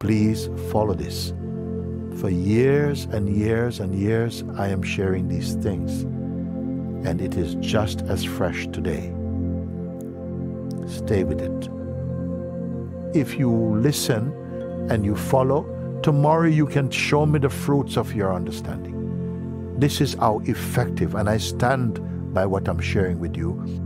Please follow this. For years and years and years, I am sharing these things, and it is just as fresh today. Stay with it. If you listen and you follow, tomorrow you can show me the fruits of your understanding. This is how effective, and I stand by what I'm sharing with you.